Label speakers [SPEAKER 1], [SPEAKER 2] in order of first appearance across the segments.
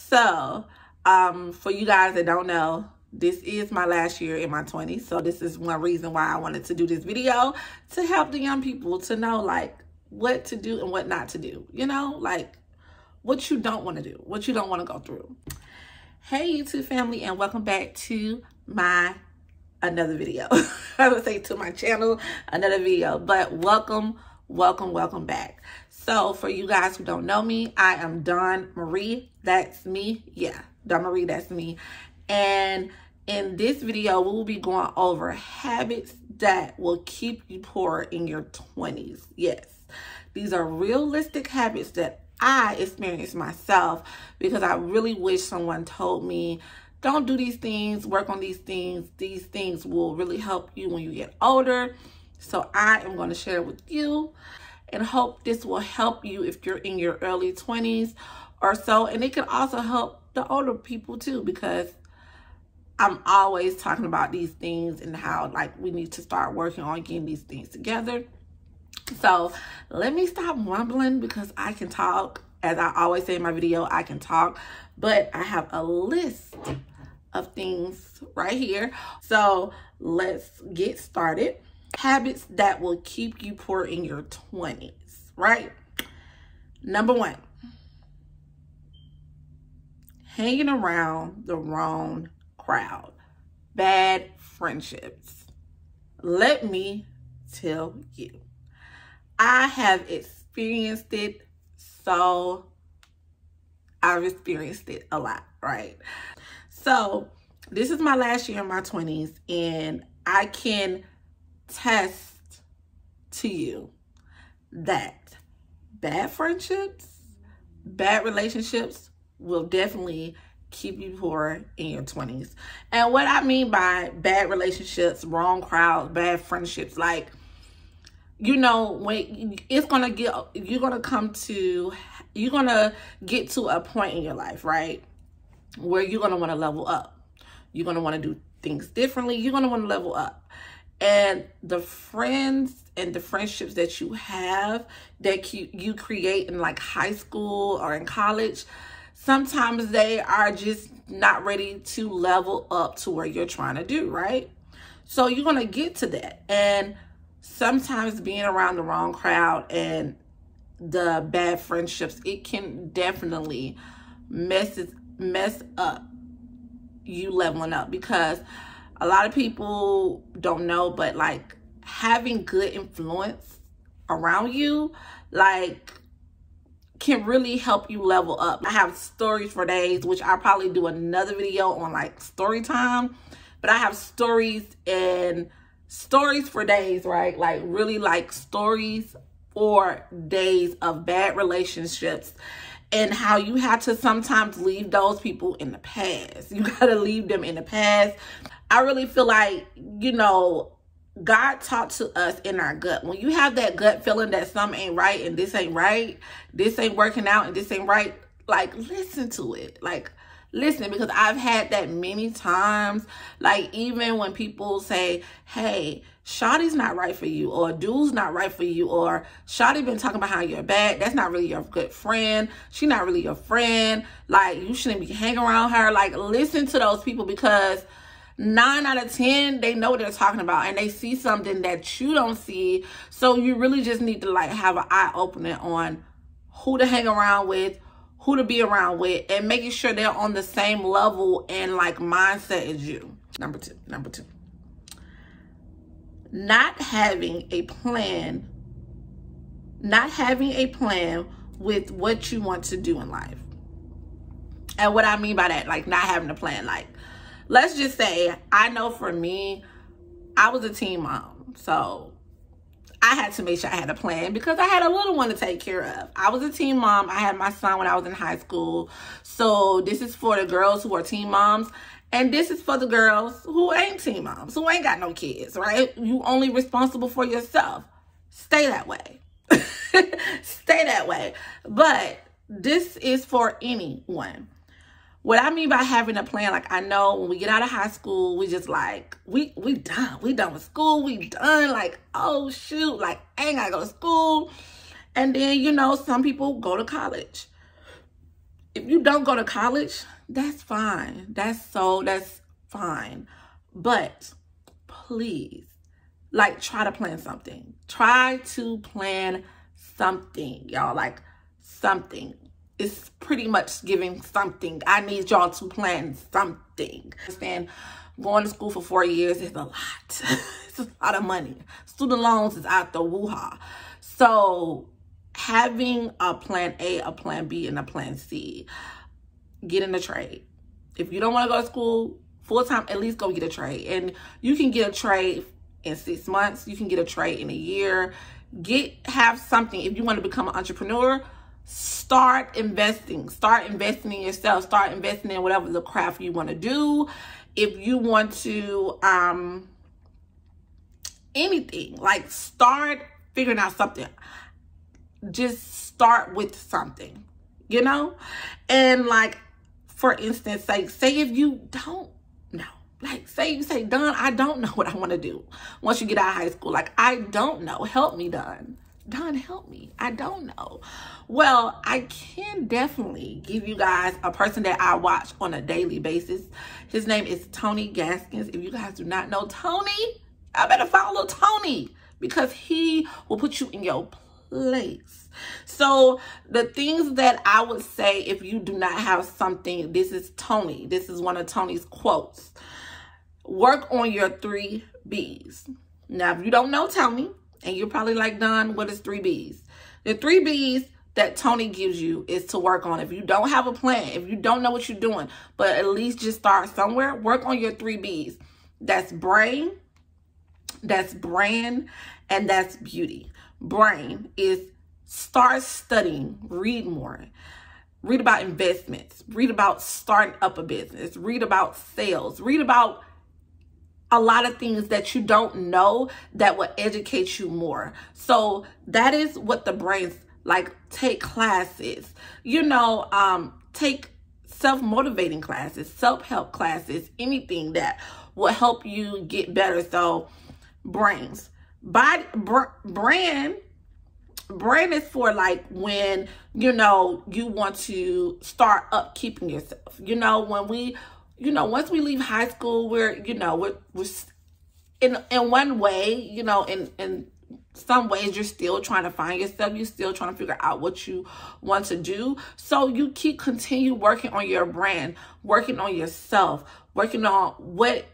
[SPEAKER 1] So, um, for you guys that don't know, this is my last year in my 20s. So this is one reason why I wanted to do this video to help the young people to know like what to do and what not to do. You know, like what you don't want to do, what you don't want to go through. Hey YouTube family and welcome back to my another video. I would say to my channel, another video, but welcome, welcome, welcome back. So for you guys who don't know me, I am Don Marie. That's me. Yeah, Don Marie, that's me. And in this video, we will be going over habits that will keep you poor in your 20s. Yes, these are realistic habits that I experienced myself because I really wish someone told me, don't do these things, work on these things. These things will really help you when you get older. So I am going to share with you and hope this will help you if you're in your early 20s or so. And it can also help the older people too because I'm always talking about these things and how like we need to start working on getting these things together. So let me stop mumbling because I can talk. As I always say in my video, I can talk, but I have a list of things right here. So let's get started. Habits that will keep you poor in your 20s, right? Number one, hanging around the wrong crowd. Bad friendships. Let me tell you. I have experienced it so I've experienced it a lot, right? So this is my last year in my 20s and I can test to you that bad friendships, bad relationships will definitely keep you poor in your 20s. And what I mean by bad relationships, wrong crowd, bad friendships, like you know when it's gonna get you're gonna come to you're gonna get to a point in your life right where you're gonna want to level up. You're gonna want to do things differently. You're gonna want to level up and the friends and the friendships that you have that you, you create in like high school or in college sometimes they are just not ready to level up to where you're trying to do right? So you're gonna get to that. And sometimes being around the wrong crowd and the bad friendships, it can definitely mess mess up you leveling up because a lot of people don't know, but like having good influence around you, like can really help you level up. I have stories for days, which I'll probably do another video on like story time, but I have stories and stories for days, right? Like really like stories for days of bad relationships and how you have to sometimes leave those people in the past. You got to leave them in the past. I really feel like, you know, God taught to us in our gut. When you have that gut feeling that something ain't right and this ain't right, this ain't working out and this ain't right, like listen to it. Like listen because I've had that many times. Like even when people say, hey, Shotty's not right for you or dude's not right for you or Shotty been talking about how you're bad. That's not really your good friend. She's not really your friend. Like you shouldn't be hanging around her. Like listen to those people because nine out of 10, they know what they're talking about and they see something that you don't see. So you really just need to like have an eye opening on who to hang around with, who to be around with and making sure they're on the same level and like mindset as you. Number two, number two. Not having a plan, not having a plan with what you want to do in life. And what I mean by that, like not having a plan, like let's just say, I know for me, I was a teen mom. So I had to make sure I had a plan because I had a little one to take care of. I was a teen mom. I had my son when I was in high school. So this is for the girls who are teen moms. And this is for the girls who ain't teen moms, who ain't got no kids, right? You only responsible for yourself. Stay that way. Stay that way. But this is for anyone what I mean by having a plan, like I know when we get out of high school, we just like, we we done. We done with school. We done. Like, oh shoot, like I ain't gotta go to school. And then, you know, some people go to college. if you don't go to college, that's fine. That's so, that's fine. But please, like, try to plan something. Try to plan something, y'all. Like, something. It's pretty much giving something. I need y'all to plan something. Understand? Going to school for four years is a lot. it's a lot of money. Student loans is out the woo-ha. So having a plan A, a plan B, and a plan C, get in the trade. If you don't want to go to school full time, at least go get a trade. And you can get a trade in six months. You can get a trade in a year. Get have something. If you want to become an entrepreneur, start investing. Start investing in yourself. Start investing in whatever the craft you want to do. If you want to um anything, like start figuring out something just start with something, you know? And like, for instance, say, say if you don't know, like say you say, Don, I don't know what I want to do once you get out of high school. Like, I don't know. Help me, Don. Don, help me. I don't know. Well, I can definitely give you guys a person that I watch on a daily basis. His name is Tony Gaskins. If you guys do not know Tony, I better follow Tony because he will put you in your place. So the things that I would say if you do not have something, this is Tony. This is one of Tony's quotes. Work on your three B's. Now, if you don't know Tony, and you're probably like, Don, what is three B's? The three B's that Tony gives you is to work on. If you don't have a plan, if you don't know what you're doing, but at least just start somewhere, work on your three B's. That's brain, that's brand, and that's beauty brain is start studying, read more. Read about investments, read about starting up a business, read about sales, read about a lot of things that you don't know that will educate you more. So that is what the brains like take classes, you know, um, take self-motivating classes, self-help classes, anything that will help you get better. So brains body br- brand brand is for like when you know you want to start upkeeping yourself you know when we you know once we leave high school we're you know we're, we're in in one way you know in in some ways you're still trying to find yourself you're still trying to figure out what you want to do so you keep continue working on your brand working on yourself working on what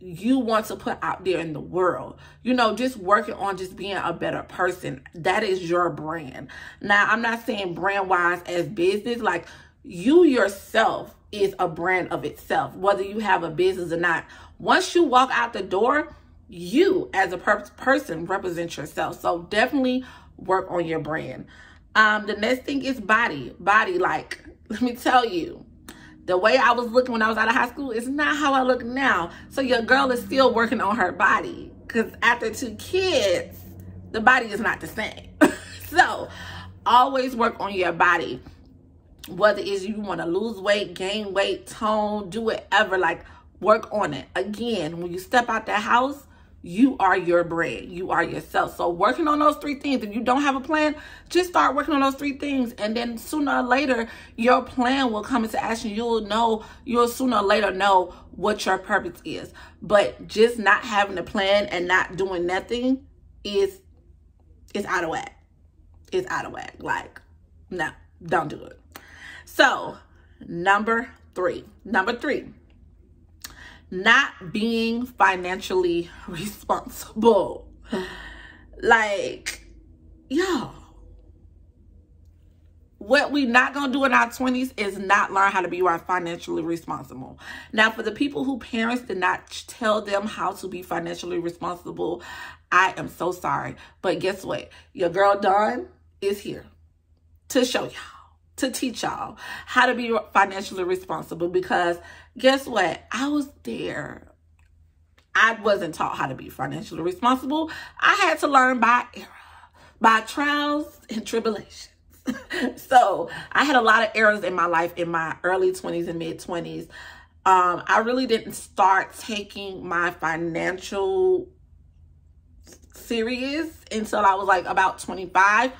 [SPEAKER 1] you want to put out there in the world. You know, just working on just being a better person. That is your brand. Now, I'm not saying brand wise as business, like you yourself is a brand of itself, whether you have a business or not. Once you walk out the door, you as a per- person represent yourself. So definitely work on your brand. Um, the next thing is body. Body, like, let me tell you, the way I was looking when I was out of high school is not how I look now. So your girl is still working on her body. Because after two kids, the body is not the same. so always work on your body. Whether it's you want to lose weight, gain weight, tone, do whatever. Like work on it. Again, when you step out the house, you are your brand. You are yourself. So working on those three things. If you don't have a plan, just start working on those three things. And then sooner or later, your plan will come into action. You'll know, you'll sooner or later know what your purpose is. But just not having a plan and not doing nothing is, is out of whack. It's out of whack. Like, no, don't do it. So number three, number three, not being financially responsible. like, yo, what we not gonna do in our 20s is not learn how to be financially responsible. Now, for the people who parents did not tell them how to be financially responsible, I am so sorry. But guess what? Your girl Don is here to show y'all to teach y'all how to be financially responsible because guess what? I was there. I wasn't taught how to be financially responsible. I had to learn by error, by trials and tribulations. so I had a lot of errors in my life in my early 20s and mid 20s. Um, I really didn't start taking my financial serious until I was like about 25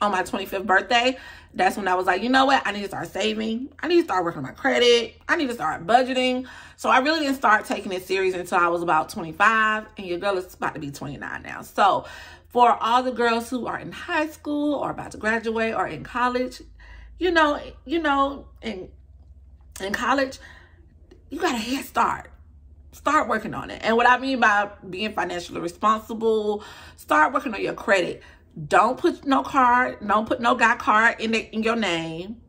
[SPEAKER 1] on my 25th birthday. That's when I was like, you know what? I need to start saving. I need to start working on my credit. I need to start budgeting. So I really didn't start taking it serious until I was about 25 and your girl is about to be 29 now. So for all the girls who are in high school or about to graduate or in college, you know, you know, in in college, you got a head start. Start working on it. And what I mean by being financially responsible, start working on your credit. Don't put no card, don't put no guy card in the, in your name.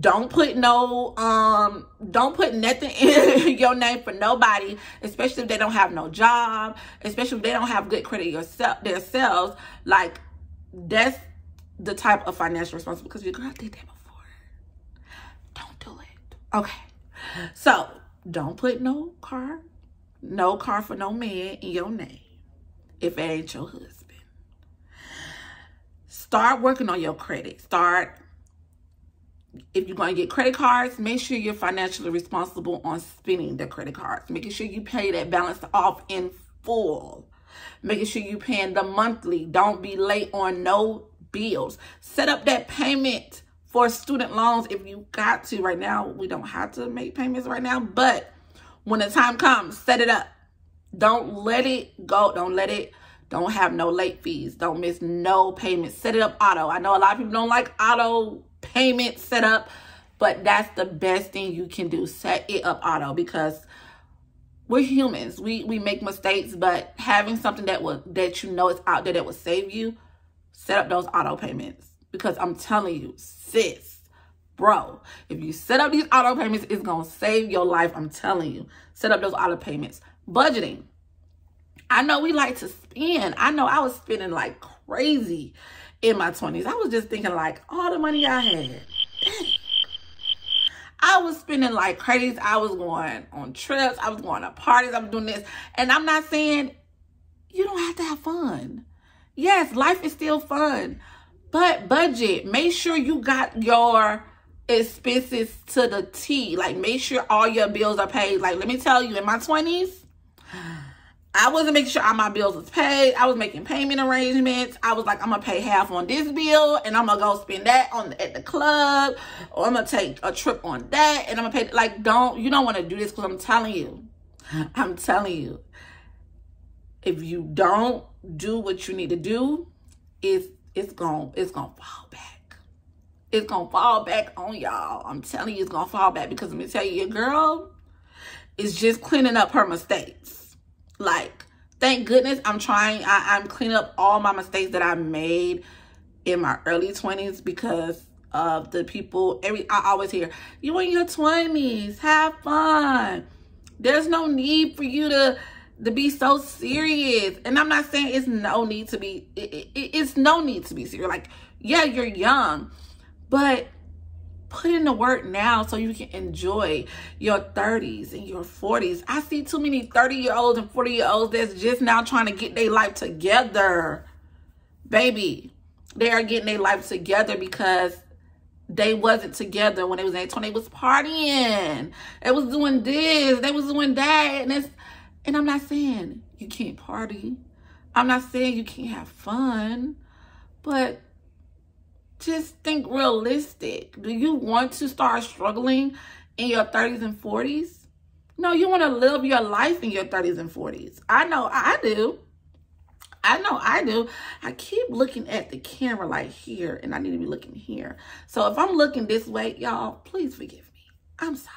[SPEAKER 1] Don't put no um don't put nothing in your name for nobody, especially if they don't have no job, especially if they don't have good credit yourself themselves. Like that's the type of financial responsibility because your girl did that before. Don't do it. Okay. So don't put no car, no car for no man in your name if it ain't your husband. Start working on your credit. Start, if you're going to get credit cards, make sure you're financially responsible on spending the credit cards. Making sure you pay that balance off in full. Making sure you paying the monthly. Don't be late on no bills. Set up that payment for student loans if you got to. Right now, we don't have to make payments right now, but when the time comes, set it up. Don't let it go. Don't let it, don't have no late fees. Don't miss no payments. Set it up auto. I know a lot of people don't like auto payment set up, but that's the best thing you can do. Set it up auto because we're humans. We we make mistakes, but having something that will that you know is out there that will save you, set up those auto payments. Because I'm telling you, sis, bro, if you set up these auto payments, it's gonna save your life. I'm telling you. Set up those auto payments. Budgeting. I know we like to spend. I know I was spending like crazy in my 20s. I was just thinking like all the money I had. I was spending like crazy. I was going on trips. I was going to parties. I was doing this. And I'm not saying you don't have to have fun. Yes, life is still fun. But budget. Make sure you got your expenses to the T. Like make sure all your bills are paid. Like let me tell you, in my 20s, I wasn't making sure all my bills was paid. I was making payment arrangements. I was like, I'm gonna pay half on this bill, and I'm gonna go spend that on the, at the club, or I'm gonna take a trip on that, and I'm gonna pay. Like, don't you don't want to do this because I'm telling you, I'm telling you, if you don't do what you need to do, it's it's gonna it's gonna fall back. It's gonna fall back on y'all. I'm telling you, it's gonna fall back because let me tell you, your girl is just cleaning up her mistakes like, thank goodness I'm trying. I, I'm cleaning up all my mistakes that I made in my early 20s because of the people. Every I always hear, you in your 20s, have fun. There's no need for you to to be so serious. And I'm not saying it's no need to be, it, it, it's no need to be serious. Like, yeah, you're young, but put in the work now so you can enjoy your 30s and your 40s. I see too many 30 year olds and 40 year olds that's just now trying to get their life together. Baby, they are getting their life together because they wasn't together when they was in their They was partying. They was doing this. They was doing that. And it's and I'm not saying you can't party. I'm not saying you can't have fun. But just think realistic. Do you want to start struggling in your 30s and 40s? No, you want to live your life in your 30s and 40s. I know I do. I know I do. I keep looking at the camera like here, and I need to be looking here. So if I'm looking this way, y'all, please forgive me. I'm sorry.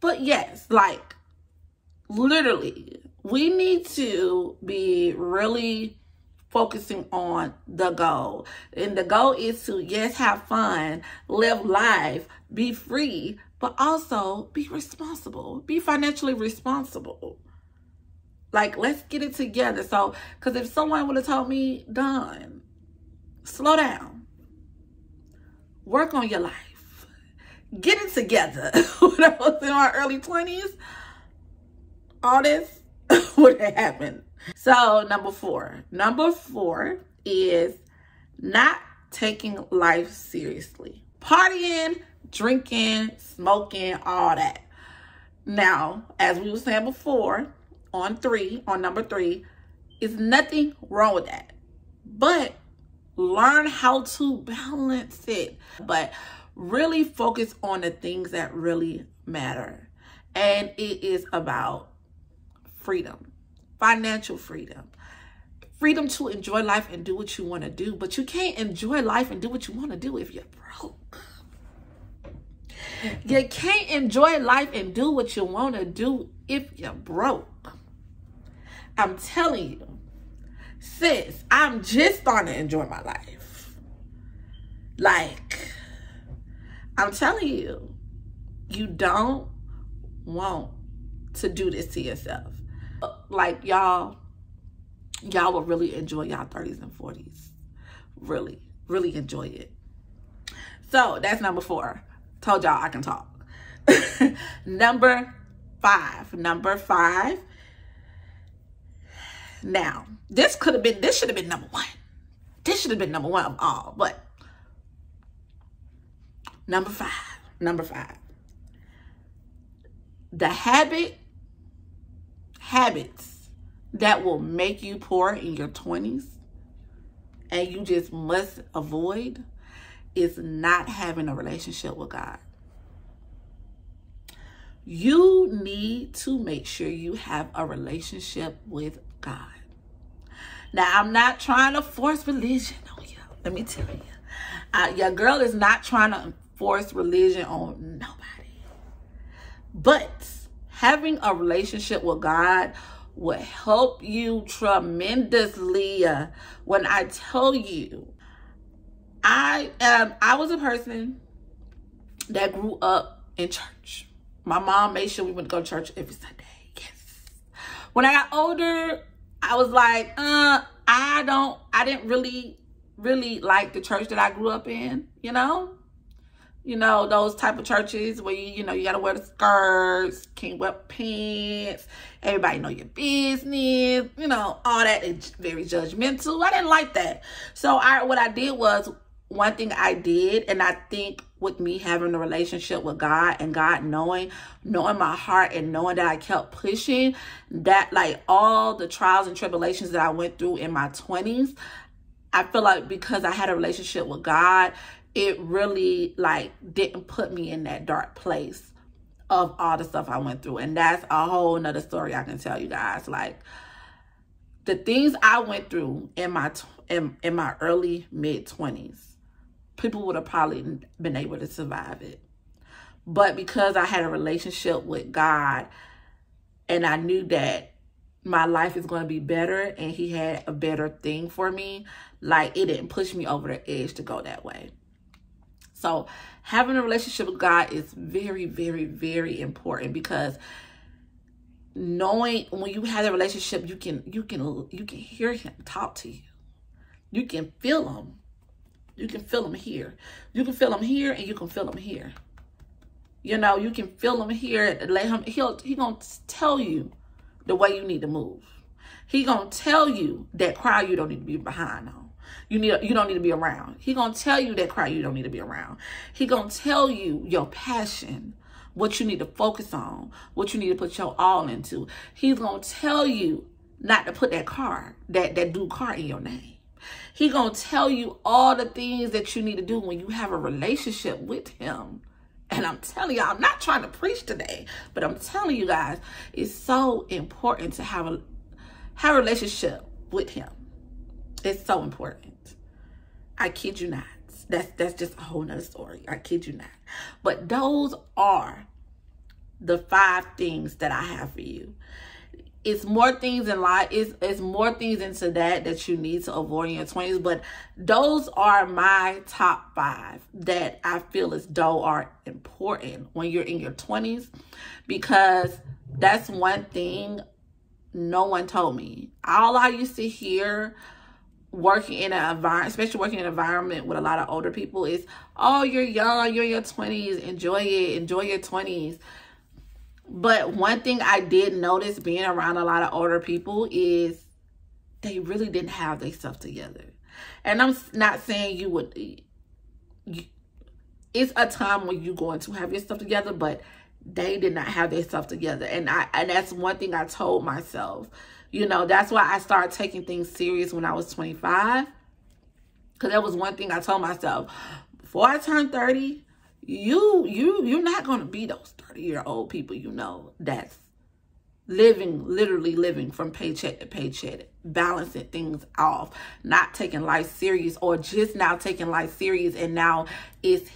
[SPEAKER 1] But yes, like literally, we need to be really focusing on the goal. And the goal is to, yes, have fun, live life, be free, but also be responsible, be financially responsible. Like, let's get it together. So, because if someone would have told me, Don, slow down, work on your life, get it together when I was in my early 20s, all this would have happened so number four, number four is not taking life seriously. Partying, drinking, smoking, all that. Now, as we were saying before, on three, on number three, is nothing wrong with that. But learn how to balance it. But really focus on the things that really matter. And it is about freedom, financial freedom, freedom to enjoy life and do what you want to do. But you can't enjoy life and do what you want to do if you're broke. You can't enjoy life and do what you want to do if you're broke. I'm telling you, sis, I'm just starting to enjoy my life. Like, I'm telling you, you don't want to do this to yourself. Like, y'all, y'all will really enjoy y'all 30s and 40s. Really, really enjoy it. So that's number four. Told y'all I can talk. number five. Number five. Now, this could have been, this should have been number one. This should have been number one of all, but number five. Number five. The habit, habits that will make you poor in your 20s and you just must avoid is not having a relationship with God. You need to make sure you have a relationship with God. Now, I'm not trying to force religion on you. Let me tell you. Uh, your girl is not trying to force religion on nobody. But having a relationship with God will help you tremendously. Uh, when I tell you I um I was a person that grew up in church. My mom made sure we went to go to church every Sunday. Yes. When I got older, I was like, uh, I don't I didn't really really like the church that I grew up in, you know? You know, those type of churches where you, you know, you gotta wear the skirts, can't wear pants, everybody know your business, you know, all that is very judgmental. I didn't like that. So I what I did was one thing I did, and I think with me having a relationship with God and God knowing, knowing my heart and knowing that I kept pushing, that like all the trials and tribulations that I went through in my 20s, I feel like because I had a relationship with God, it really like didn't put me in that dark place of all the stuff I went through. And that's a whole nother story I can tell you guys. Like the things I went through in my in, in my early mid 20s people would have probably been able to survive it. But because I had a relationship with God and I knew that my life is going to be better and he had a better thing for me, like it didn't push me over the edge to go that way. So having a relationship with God is very, very, very important because knowing when you have a relationship, you can you can you can hear him talk to you. You can feel him. You can feel him here. You can feel him here and you can feel him here. You know, you can feel him here. Let him, he'll, he gonna tell you the way you need to move. He gonna tell you that cry you don't need to be behind on. You need, you don't need to be around. He gonna tell you that cry you don't need to be around. He gonna tell you your passion, what you need to focus on, what you need to put your all into. He's gonna tell you not to put that car, that, that do car in your name. He gonna tell you all the things that you need to do when you have a relationship with him. And I'm telling you, I'm not trying to preach today, but I'm telling you guys, it's so important to have a have a relationship with him. It's so important. I kid you not. That's that's just a whole nother story. I kid you not. But those are the five things that I have for you it's more things in life it's, it's more things into that that you need to avoid in your 20s but those are my top five that i feel as though are important when you're in your 20s because that's one thing no one told me all i used to hear working in an environment especially working in an environment with a lot of older people is oh you're young you're in your 20s enjoy it enjoy your 20s but one thing I did notice being around a lot of older people is they really didn't have their stuff together. And I'm not saying you would, you, it's a time when you're going to have your stuff together, but they did not have their stuff together. And I, and that's one thing I told myself, you know, that's why I started taking things serious when I was 25 Because that was one thing I told myself. Before I turned 30, you you you're not gonna be those 30 year old people you know that's living literally living from paycheck to paycheck balancing things off not taking life serious or just now taking life serious and now it's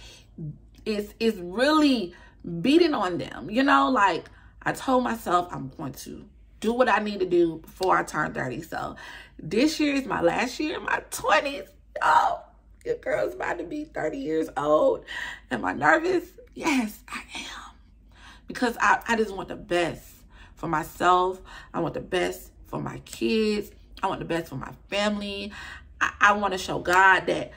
[SPEAKER 1] it's it's really beating on them you know like i told myself i'm going to do what i need to do before i turn 30 so this year is my last year in my 20s oh your girl's about to be 30 years old. Am I nervous? Yes, I am. Because I, I just want the best for myself. I want the best for my kids. I want the best for my family. I, I want to show God that,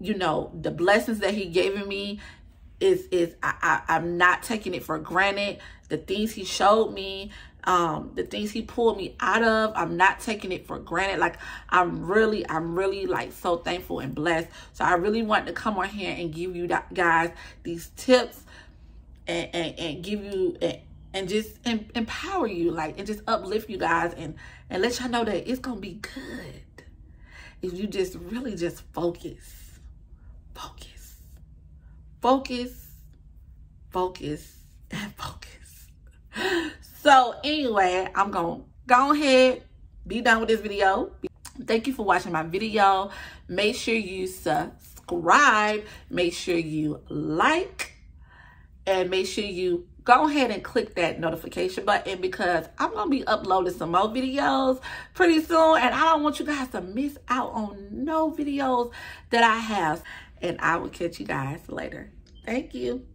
[SPEAKER 1] you know, the blessings that he gave me is, is I, I, I'm not taking it for granted. The things he showed me, um the things he pulled me out of i'm not taking it for granted. Like i'm really i'm really like so thankful and blessed. So i really want to come on here and give you guys these tips and and, and give you and, and just empower you like and just uplift you guys and and let y'all know that it's gonna be good if you just really just focus. Focus focus focus and focus so anyway, I'm going to go ahead, be done with this video. Thank you for watching my video. Make sure you subscribe. Make sure you like. And make sure you go ahead and click that notification button because I'm going to be uploading some more videos pretty soon. And I don't want you guys to miss out on no videos that I have. And I will catch you guys later. Thank you.